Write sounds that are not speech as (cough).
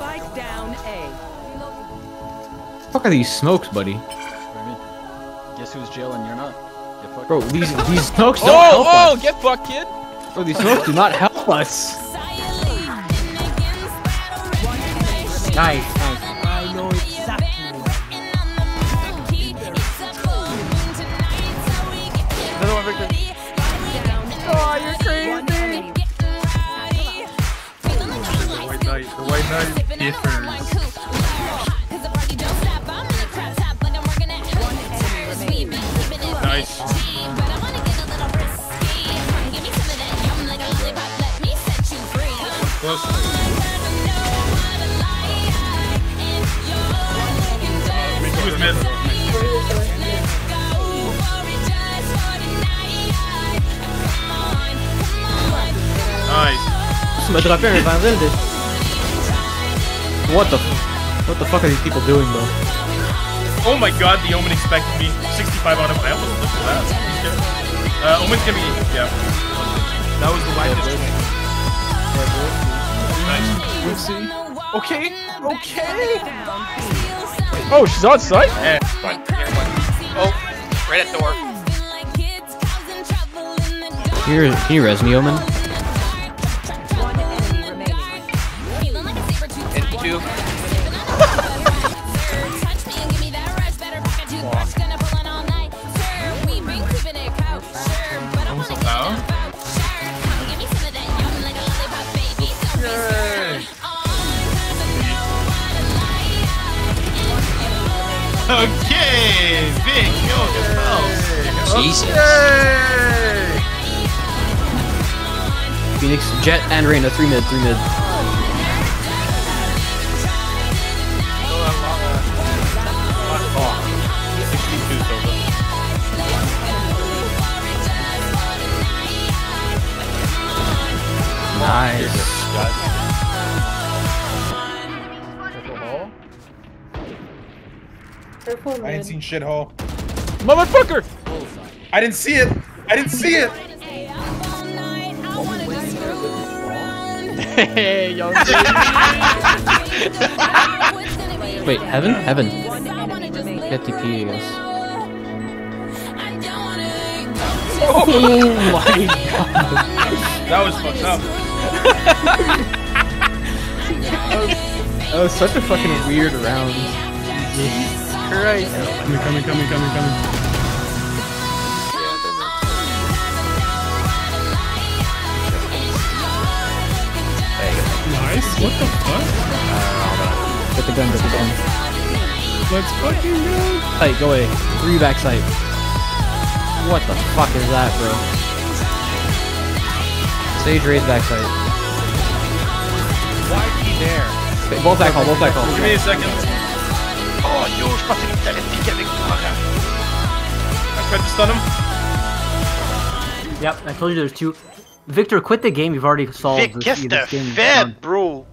Spike down A. Fuck are these smokes, buddy? What do you mean? Guess who's jailing? You're not. Get fucked. Bro, these (laughs) these smokes don't Oh, help oh, us. get fucked, kid. Bro, these smokes do not help us. Nice, differs. Nice. Close. He was mid. Nice. Ça m'a droppé un vandal de... What the... What the fuck are these people doing, though? Oh my god, the Omen expected me. 65 out of I almost looked at that. Uh, Omen's gonna be, yeah. That was the widest. Nice. Okay, okay. Oh, she's on site? Eh, fine. Oh, right at the door. Here, can you Okay, big kill yourself. Oh. Jesus. Phoenix, Jett, and Reyna. Three mid, three mid. Nice. I ain't seen shit hole. Motherfucker! I didn't see it. I didn't see it. Hey, young (laughs) Wait, heaven? Heaven. One enemy remaining. Get TP, I guess. Oh my god. That was fucked up. (laughs) That was such a fucking weird round. (laughs) Christ. Coming, coming, coming, coming, coming. Nice. What the fuck? Get the gun, get the gun. Let's fucking go. Hey, go away. Three back site. What the fuck is that, bro? Sage raise back site. Why is he there? Okay, both back hall, both back hall. Give me a second. Już facilitare ticket victoria. I tried to stun him. Yep, I told you there's two. Victor, quit the game. You've already solved Vilket this, this game. fed, bro!